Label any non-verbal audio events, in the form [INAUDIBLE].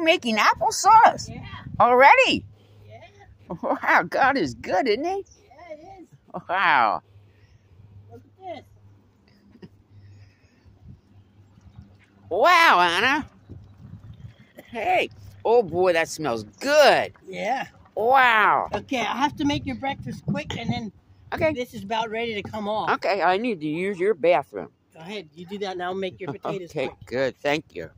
Making applesauce Yeah, already. yeah, Wow, God is good, isn't he? yeah, it is. Wow. Look at this. Wow, Anna. Hey. Oh boy, that smells good. Yeah. Wow. Okay, I have to make your breakfast quick, and then Okay. this is about ready to come off. Okay, I need to use your bathroom. Go ahead, you do that and I'll Make your [LAUGHS] potatoes Okay, quick. good. Thank you.